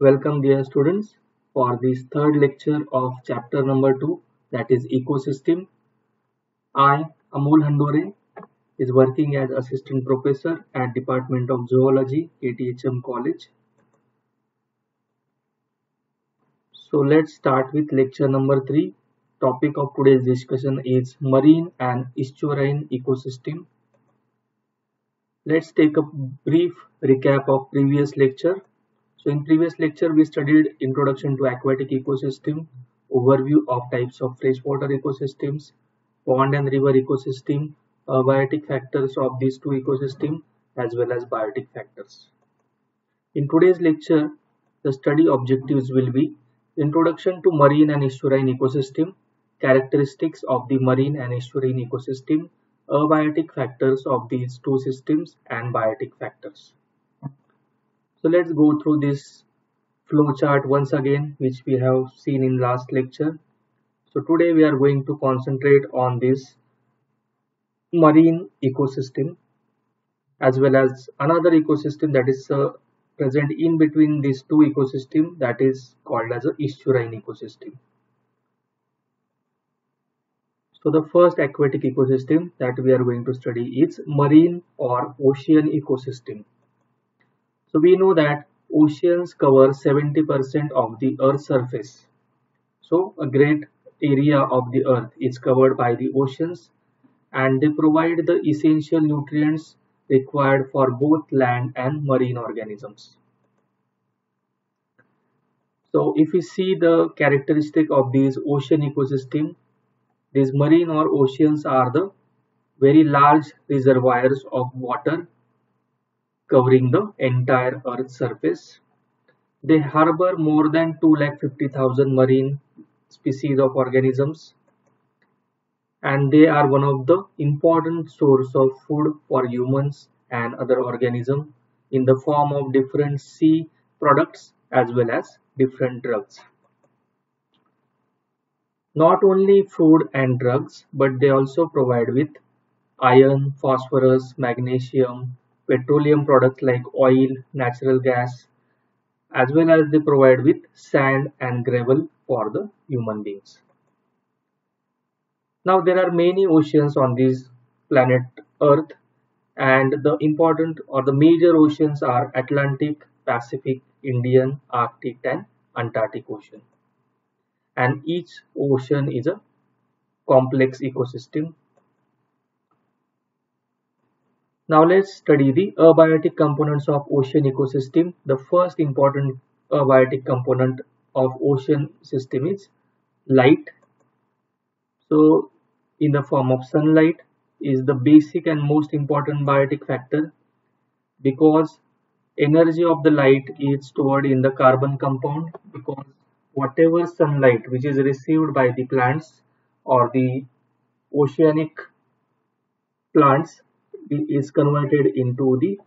Welcome dear students for this third lecture of chapter number 2 that is ecosystem. I Amol Handore is working as assistant professor at Department of Zoology KTHM College. So let's start with lecture number 3. Topic of today's discussion is marine and estuarine ecosystem. Let's take a brief recap of previous lecture so in previous lecture, we studied introduction to aquatic ecosystem, overview of types of freshwater ecosystems, pond and river ecosystem, uh, abiotic factors of these two ecosystems, as well as biotic factors. In today's lecture, the study objectives will be introduction to marine and estuarine ecosystem, characteristics of the marine and estuarine ecosystem, uh, abiotic factors of these two systems, and biotic factors. So let's go through this flow chart once again which we have seen in last lecture. So today we are going to concentrate on this marine ecosystem as well as another ecosystem that is uh, present in between these two ecosystems that is called as a estuarine ecosystem. So the first aquatic ecosystem that we are going to study is marine or ocean ecosystem. So we know that oceans cover 70% of the earth's surface. So a great area of the earth is covered by the oceans and they provide the essential nutrients required for both land and marine organisms. So if we see the characteristic of these ocean ecosystem, these marine or oceans are the very large reservoirs of water covering the entire Earth's surface. They harbor more than 2,50,000 marine species of organisms and they are one of the important source of food for humans and other organisms in the form of different sea products as well as different drugs. Not only food and drugs but they also provide with iron, phosphorus, magnesium, petroleum products like oil, natural gas, as well as they provide with sand and gravel for the human beings. Now there are many oceans on this planet Earth and the important or the major oceans are Atlantic, Pacific, Indian, Arctic and Antarctic Ocean. And each ocean is a complex ecosystem now let's study the abiotic components of ocean ecosystem. The first important abiotic component of ocean system is light. So in the form of sunlight is the basic and most important biotic factor because energy of the light is stored in the carbon compound because whatever sunlight which is received by the plants or the oceanic plants is converted into the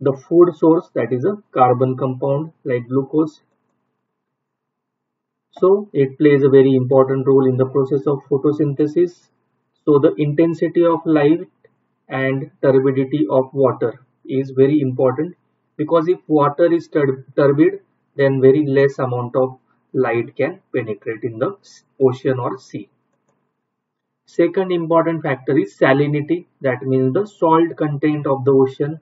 the food source that is a carbon compound like glucose. So it plays a very important role in the process of photosynthesis. So the intensity of light and turbidity of water is very important because if water is turbid then very less amount of light can penetrate in the ocean or sea Second important factor is salinity that means the salt content of the ocean.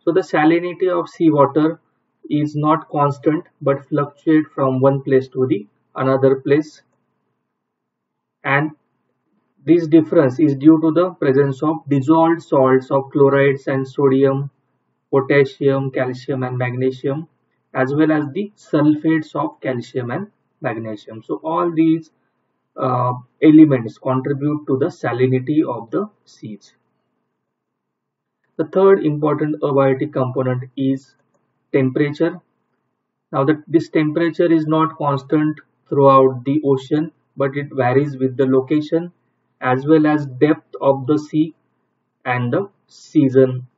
So the salinity of seawater is not constant but fluctuate from one place to the another place and this difference is due to the presence of dissolved salts of chlorides and sodium, potassium, calcium and magnesium as well as the sulfates of calcium and magnesium. So all these uh, elements contribute to the salinity of the seas. The third important abiotic component is temperature. Now that this temperature is not constant throughout the ocean but it varies with the location as well as depth of the sea and the season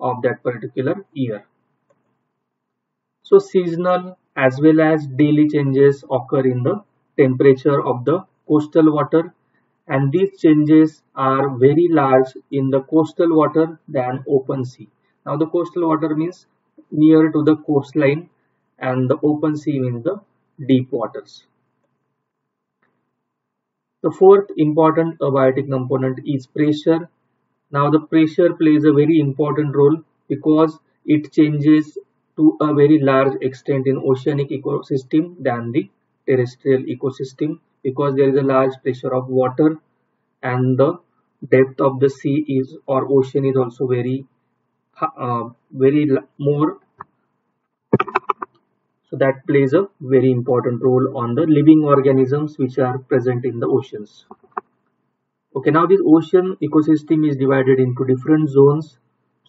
of that particular year. So seasonal as well as daily changes occur in the temperature of the coastal water and these changes are very large in the coastal water than open sea. Now the coastal water means near to the coastline and the open sea means the deep waters. The fourth important abiotic component is pressure. Now the pressure plays a very important role because it changes to a very large extent in oceanic ecosystem than the terrestrial ecosystem because there is a large pressure of water and the depth of the sea is or ocean is also very uh, very more. So that plays a very important role on the living organisms which are present in the oceans. Okay now this ocean ecosystem is divided into different zones.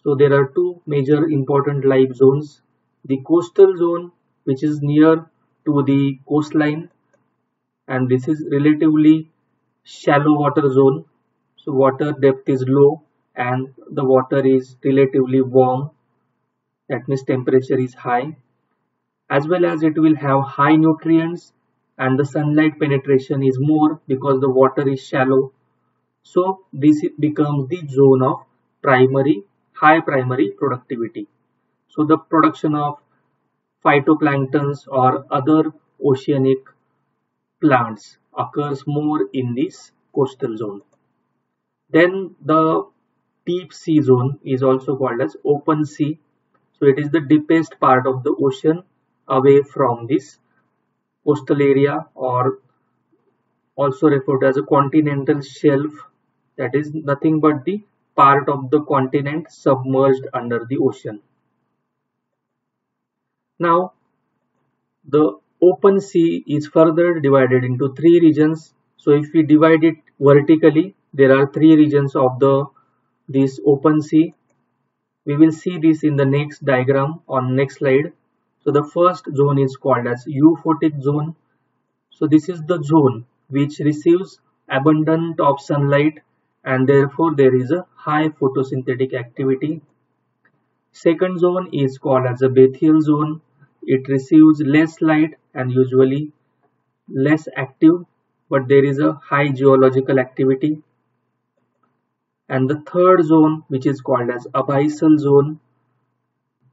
So there are two major important life zones. The coastal zone which is near to the coastline and this is relatively shallow water zone. So water depth is low and the water is relatively warm that means temperature is high. As well as it will have high nutrients and the sunlight penetration is more because the water is shallow. So this becomes the zone of primary high primary productivity. So the production of phytoplanktons or other oceanic plants occurs more in this coastal zone. Then the deep sea zone is also called as open sea. So it is the deepest part of the ocean away from this coastal area or also referred as a continental shelf. That is nothing but the part of the continent submerged under the ocean. Now the open sea is further divided into three regions. So if we divide it vertically there are three regions of the this open sea. We will see this in the next diagram on next slide. So the first zone is called as euphotic zone. So this is the zone which receives abundant of sunlight and therefore there is a high photosynthetic activity. Second zone is called as a bathyal zone. It receives less light and usually less active but there is a high geological activity. And the third zone which is called as abyssal zone.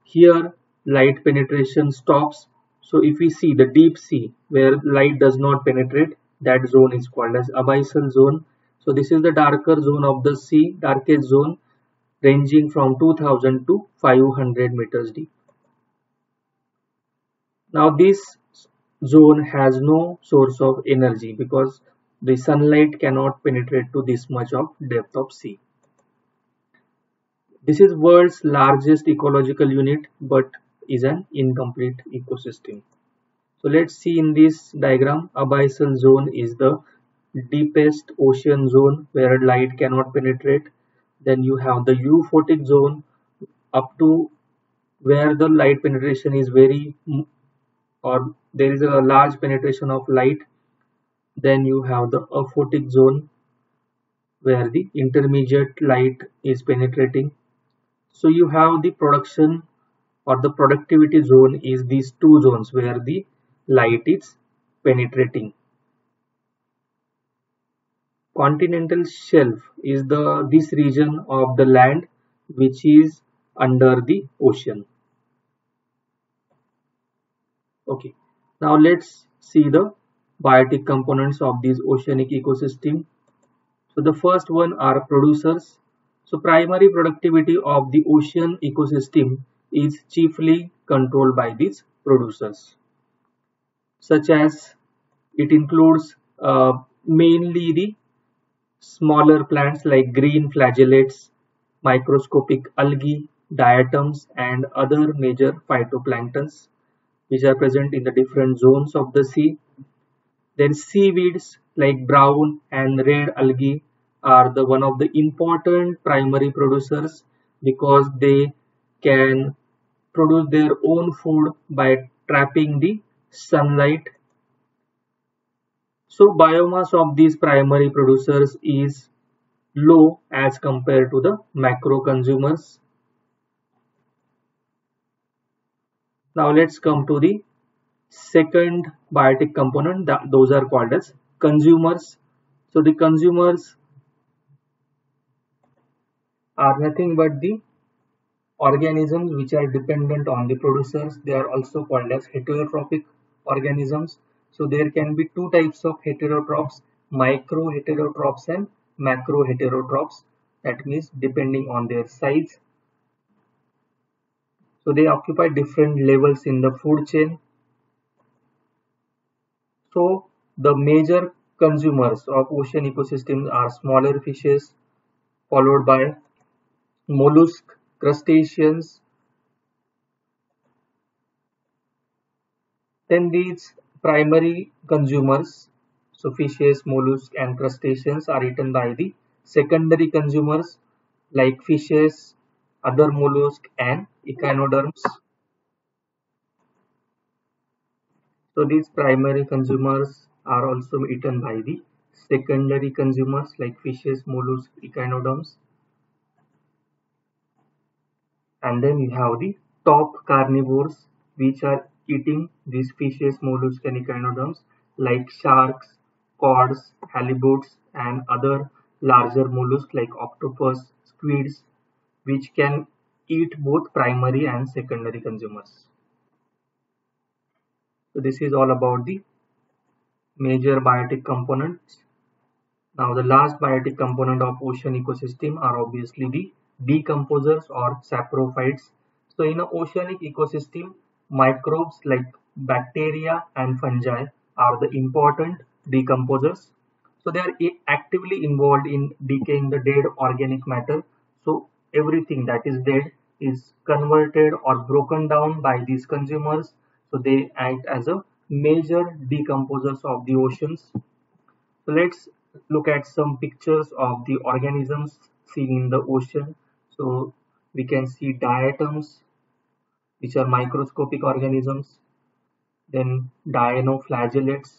Here light penetration stops. So if we see the deep sea where light does not penetrate, that zone is called as abyssal zone. So this is the darker zone of the sea, darkest zone ranging from 2000 to 500 meters deep. Now this zone has no source of energy because the sunlight cannot penetrate to this much of depth of sea. This is world's largest ecological unit but is an incomplete ecosystem. So let's see in this diagram, abyssal zone is the deepest ocean zone where light cannot penetrate. Then you have the euphotic zone up to where the light penetration is very or there is a large penetration of light. Then you have the aphotic zone where the intermediate light is penetrating. So you have the production or the productivity zone is these two zones where the light is penetrating. Continental shelf is the this region of the land which is under the ocean. Okay, now let's see the biotic components of this oceanic ecosystem. So the first one are producers. So primary productivity of the ocean ecosystem is chiefly controlled by these producers such as it includes uh, mainly the smaller plants like green flagellates, microscopic algae, diatoms and other major phytoplanktons which are present in the different zones of the sea. Then seaweeds like brown and red algae are the one of the important primary producers because they can produce their own food by trapping the sunlight. So biomass of these primary producers is low as compared to the macro consumers. Now let's come to the second biotic component that those are called as consumers. So the consumers are nothing but the organisms which are dependent on the producers they are also called as heterotrophic organisms so there can be two types of heterotrophs micro heterotrophs and macro heterotrophs that means depending on their size. So they occupy different levels in the food chain. So the major consumers of ocean ecosystems are smaller fishes followed by mollusk crustaceans. Then these primary consumers so fishes mollusks and crustaceans are eaten by the secondary consumers like fishes other mollusks and echinoderms. So these primary consumers are also eaten by the secondary consumers like fishes, mollusks, echinoderms. And then you have the top carnivores which are eating these fishes, mollusks and echinoderms like sharks, cods, halibuts and other larger mollusks like octopus, squids, which can eat both primary and secondary consumers. So this is all about the major biotic components. Now the last biotic component of ocean ecosystem are obviously the decomposers or saprophytes. So in an oceanic ecosystem, microbes like bacteria and fungi are the important decomposers. So they are actively involved in decaying the dead organic matter. So everything that is dead is converted or broken down by these consumers so they act as a major decomposers of the oceans so let's look at some pictures of the organisms seen in the ocean so we can see diatoms which are microscopic organisms then dinoflagellates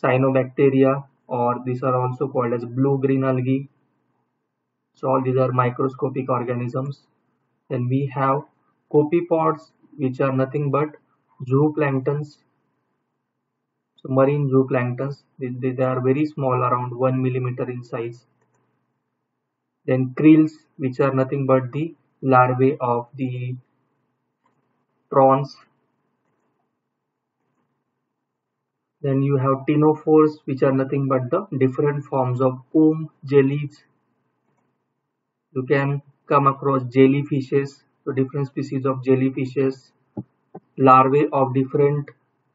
cyanobacteria or these are also called as blue green algae. So all these are microscopic organisms. Then we have copepods which are nothing but zooplanktons. So marine zooplanktons. They, they are very small around one millimeter in size. Then krills which are nothing but the larvae of the prawns. Then you have ctenophores which are nothing but the different forms of comb jellies. You can come across jellyfishes so different species of jellyfishes larvae of different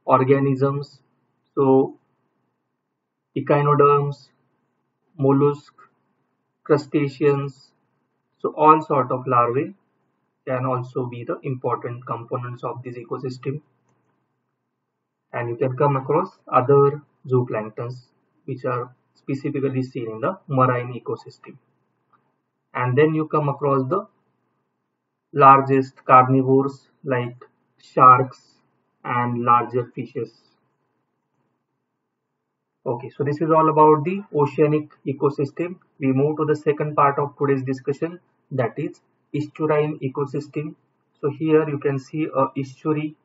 organisms. So echinoderms mollusk crustaceans so all sort of larvae can also be the important components of this ecosystem. And you can come across other zooplanktons which are specifically seen in the marine ecosystem. And then you come across the largest carnivores like sharks and larger fishes okay so this is all about the oceanic ecosystem. We move to the second part of today's discussion that is estuarine ecosystem. So here you can see a estuary.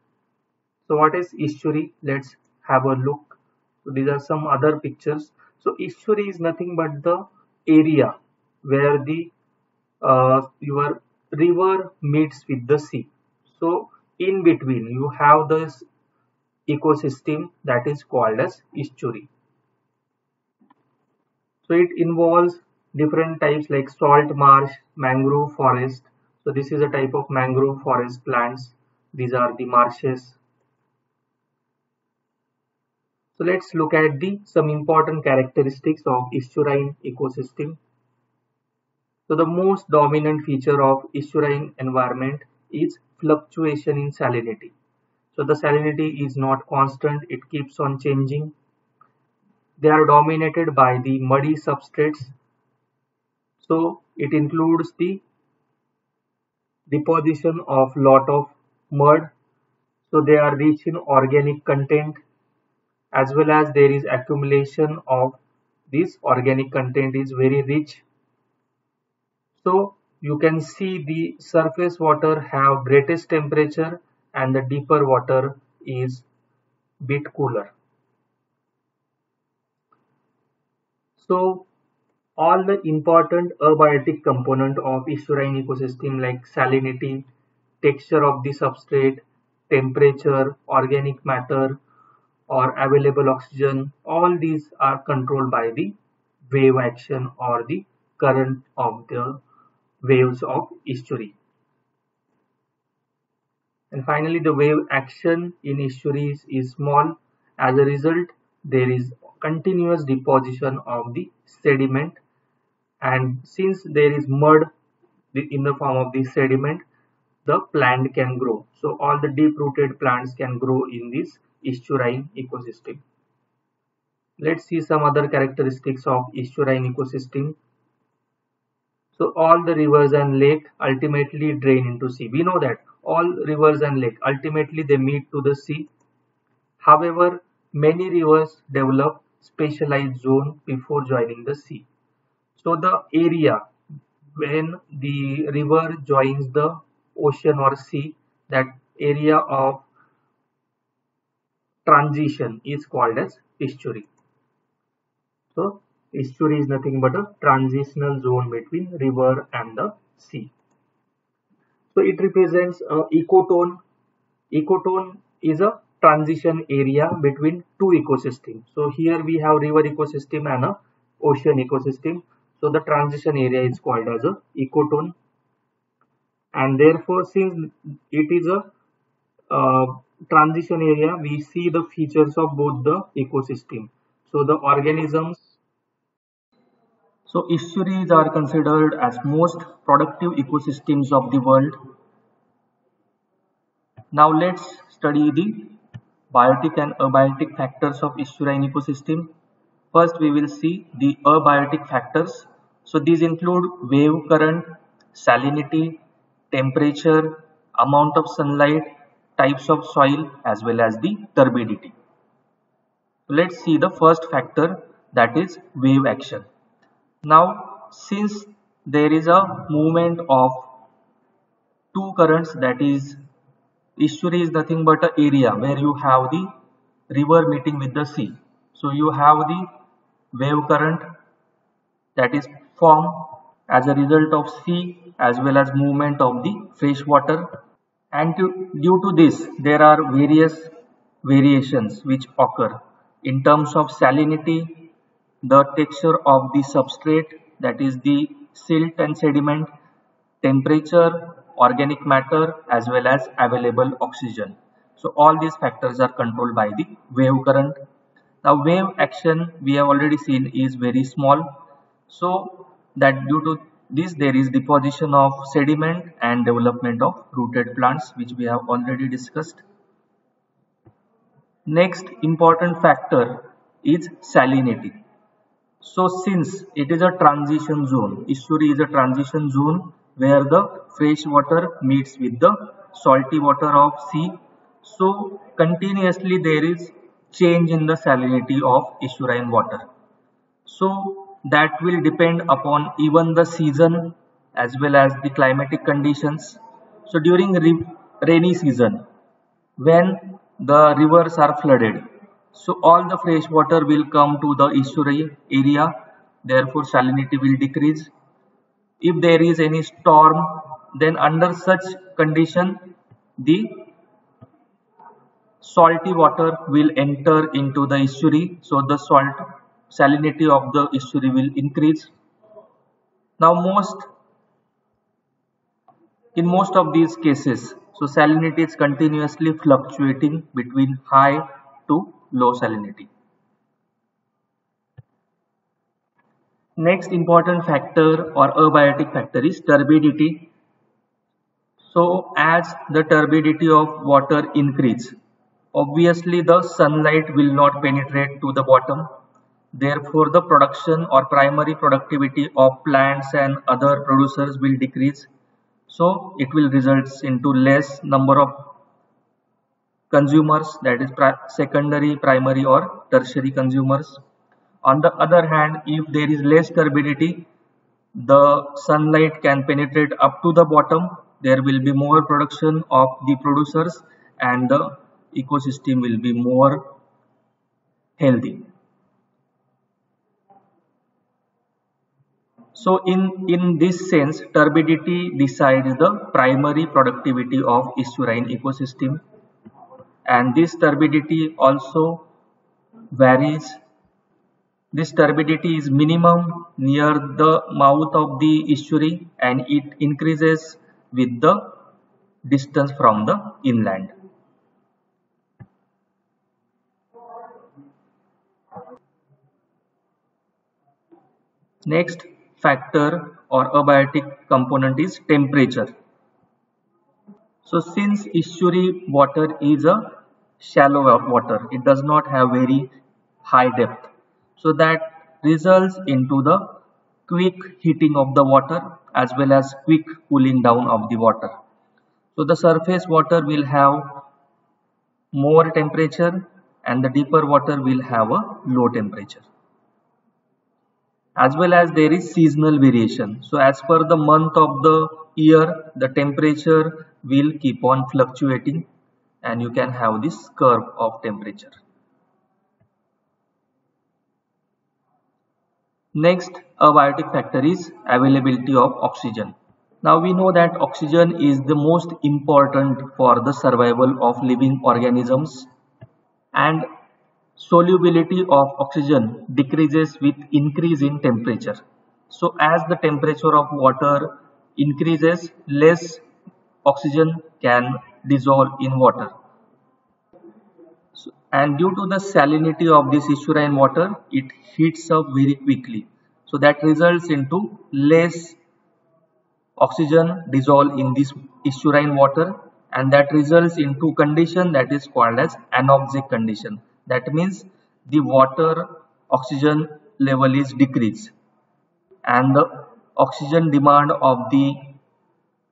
So what is estuary? Let's have a look. So these are some other pictures. So estuary is nothing but the area where the uh, your river meets with the sea. So in between you have this ecosystem that is called as estuary so it involves different types like salt marsh mangrove forest. So this is a type of mangrove forest plants. These are the marshes. So let's look at the some important characteristics of estuarine ecosystem. So the most dominant feature of estuarine environment is fluctuation in salinity. So the salinity is not constant, it keeps on changing. They are dominated by the muddy substrates. So it includes the deposition of lot of mud. So they are rich in organic content as well as there is accumulation of this organic content is very rich so you can see the surface water have greatest temperature and the deeper water is bit cooler. So all the important abiotic component of estuarine ecosystem like salinity, texture of the substrate, temperature, organic matter, or available oxygen, all these are controlled by the wave action or the current of the waves of estuary. And finally, the wave action in estuaries is small. As a result, there is continuous deposition of the sediment. And since there is mud in the form of the sediment the plant can grow. So all the deep rooted plants can grow in this estuarine ecosystem. Let's see some other characteristics of estuarine ecosystem. So all the rivers and lake ultimately drain into sea. We know that all rivers and lake ultimately they meet to the sea. However many rivers develop specialized zone before joining the sea so the area when the river joins the ocean or sea, that area of transition is called as estuary. So estuary is nothing but a transitional zone between river and the sea. So it represents a ecotone. Ecotone is a transition area between two ecosystems. So here we have river ecosystem and a ocean ecosystem. So the transition area is called as a ecotone and therefore since it is a uh, transition area we see the features of both the ecosystem. So the organisms so estuaries are considered as most productive ecosystems of the world. Now let's study the biotic and abiotic factors of estuarine ecosystem. First, we will see the abiotic factors. So these include wave current, salinity, temperature, amount of sunlight, types of soil as well as the turbidity. Let's see the first factor that is wave action. Now since there is a movement of two currents that is estuary is nothing but an area where you have the river meeting with the sea. So you have the wave current that is formed as a result of sea as well as movement of the fresh water and to, due to this there are various variations which occur in terms of salinity the texture of the substrate that is the silt and sediment temperature organic matter as well as available oxygen. So all these factors are controlled by the wave current. Now wave action we have already seen is very small. So that due to this there is deposition of sediment and development of rooted plants which we have already discussed. Next important factor is salinity. So since it is a transition zone estuary is a transition zone where the fresh water meets with the salty water of sea so continuously there is change in the salinity of estuarine water. So that will depend upon even the season as well as the climatic conditions. So during rainy season when the rivers are flooded so all the fresh water will come to the estuary area therefore salinity will decrease. If there is any storm then under such condition the salty water will enter into the estuary. So the salt salinity of the estuary will increase. Now most in most of these cases so salinity is continuously fluctuating between high to low salinity next important factor or abiotic factor is turbidity so as the turbidity of water increase Obviously the sunlight will not penetrate to the bottom. Therefore the production or primary productivity of plants and other producers will decrease. So it will result into less number of consumers that is secondary, primary or tertiary consumers. On the other hand, if there is less turbidity, the sunlight can penetrate up to the bottom. There will be more production of the producers and the ecosystem will be more healthy. So in, in this sense, turbidity decides the primary productivity of estuarine ecosystem and this turbidity also varies. This turbidity is minimum near the mouth of the estuary and it increases with the distance from the inland. Next factor or abiotic component is temperature. So since estuary water is a shallow water, it does not have very high depth. So that results into the quick heating of the water as well as quick cooling down of the water. So the surface water will have more temperature and the deeper water will have a low temperature. As well as there is seasonal variation. So as per the month of the year the temperature will keep on fluctuating and you can have this curve of temperature next abiotic factor is availability of oxygen now we know that oxygen is the most important for the survival of living organisms and solubility of oxygen decreases with increase in temperature. So as the temperature of water increases, less oxygen can dissolve in water. So, and due to the salinity of this estuarine water, it heats up very quickly. So that results into less oxygen dissolve in this estuarine water and that results into condition that is called as anoxic condition that means the water oxygen level is decreased and the oxygen demand of the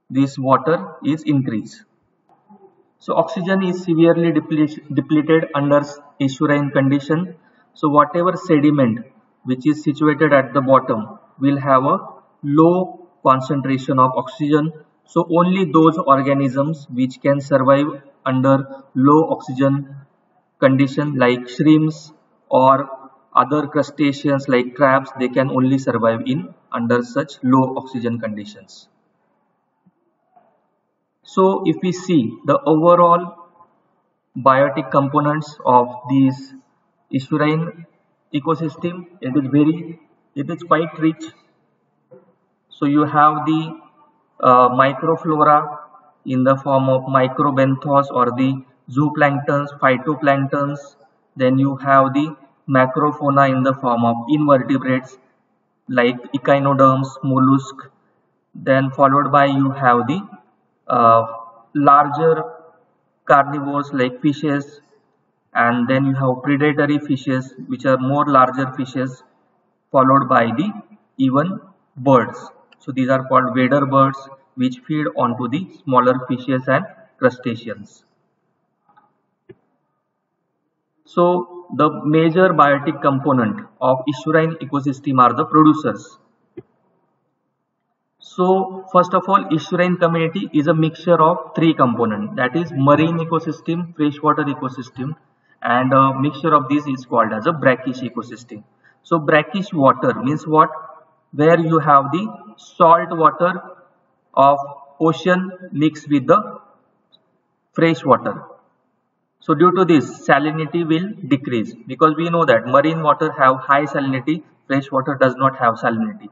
this water is increased so oxygen is severely depleted under estuarine condition. So whatever sediment which is situated at the bottom will have a low concentration of oxygen. So only those organisms which can survive under low oxygen condition like shrimps or other crustaceans like crabs they can only survive in under such low oxygen conditions so if we see the overall biotic components of this estuarine ecosystem it is very it is quite rich so you have the uh, microflora in the form of microbenthos or the zooplanktons, phytoplanktons. Then you have the macrofauna in the form of invertebrates like echinoderms, mollusk. Then followed by you have the uh, larger carnivores like fishes and then you have predatory fishes which are more larger fishes followed by the even birds. So these are called wader birds which feed onto the smaller fishes and crustaceans. So the major biotic component of estuarine ecosystem are the producers. So first of all estuarine community is a mixture of three components that is marine ecosystem, freshwater ecosystem and a mixture of these is called as a brackish ecosystem. So brackish water means what? Where you have the salt water of ocean mixed with the fresh water so due to this salinity will decrease because we know that marine water have high salinity, fresh water does not have salinity.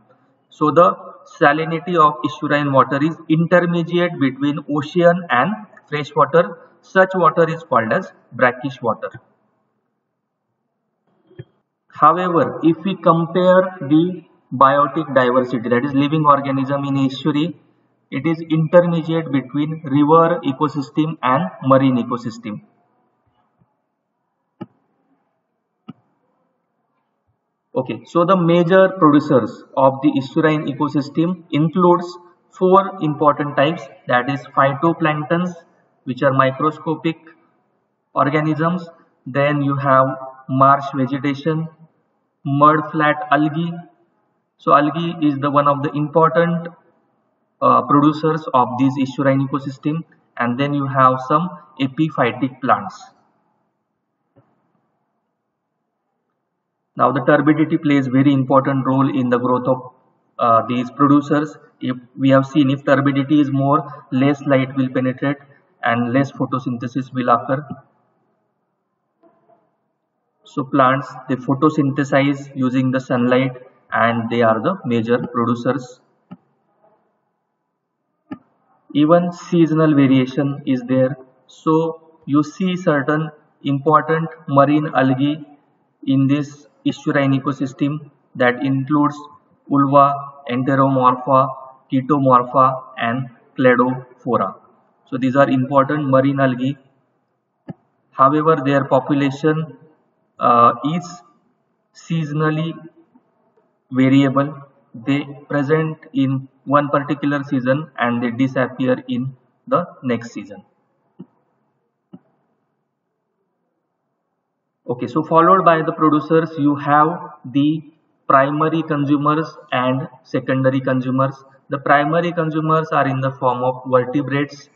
So the salinity of estuarine water is intermediate between ocean and fresh water. Such water is called as brackish water. However, if we compare the biotic diversity that is living organism in estuary, it is intermediate between river ecosystem and marine ecosystem. Okay, so the major producers of the estuarine ecosystem includes four important types that is phytoplanktons which are microscopic organisms. Then you have marsh vegetation mud flat algae. So algae is the one of the important uh, producers of this estuarine ecosystem. And then you have some epiphytic plants Now the turbidity plays very important role in the growth of uh, these producers. If we have seen if turbidity is more less light will penetrate and less photosynthesis will occur. So plants they photosynthesize using the sunlight and they are the major producers. Even seasonal variation is there. So you see certain important marine algae in this estuarine ecosystem that includes ulva enteromorpha chaetomorpha and cladophora. So these are important marine algae. However their population uh, is seasonally variable. They present in one particular season and they disappear in the next season okay so followed by the producers you have the primary consumers and secondary consumers. The primary consumers are in the form of vertebrates.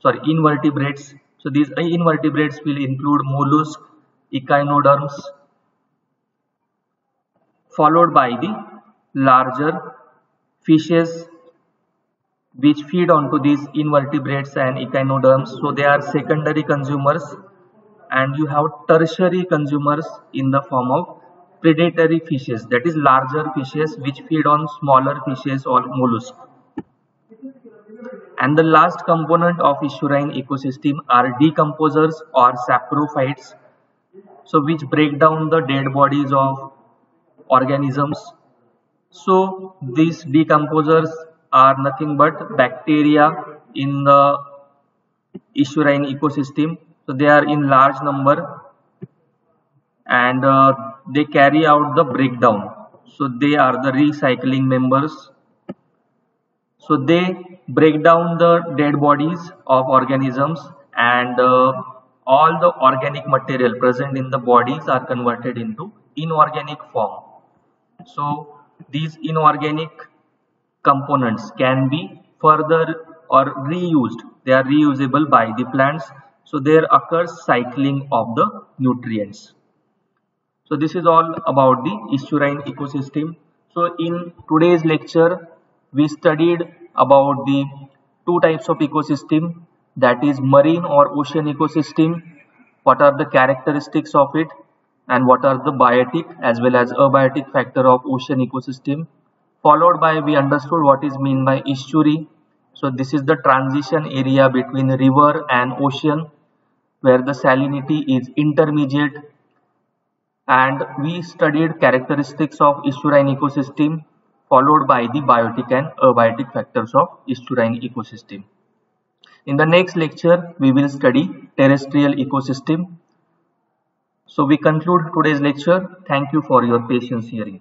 Sorry invertebrates. So these invertebrates will include mollusks echinoderms followed by the larger fishes which feed onto these invertebrates and echinoderms. So they are secondary consumers and you have tertiary consumers in the form of predatory fishes that is larger fishes which feed on smaller fishes or mollusks. And the last component of estuarine ecosystem are decomposers or saprophytes so which break down the dead bodies of organisms. So these decomposers are nothing but bacteria in the estuarine ecosystem so they are in large number and uh, they carry out the breakdown. So they are the recycling members. So they break down the dead bodies of organisms and uh, all the organic material present in the bodies are converted into inorganic form. So these inorganic components can be further or reused. They are reusable by the plants so there occurs cycling of the nutrients. So this is all about the estuarine ecosystem. So in today's lecture we studied about the two types of ecosystem that is marine or ocean ecosystem what are the characteristics of it and what are the biotic as well as abiotic factor of ocean ecosystem. Followed by we understood what is mean by estuary. So this is the transition area between river and ocean where the salinity is intermediate and we studied characteristics of estuarine ecosystem followed by the biotic and abiotic factors of estuarine ecosystem. In the next lecture, we will study terrestrial ecosystem. So we conclude today's lecture. Thank you for your patience hearing.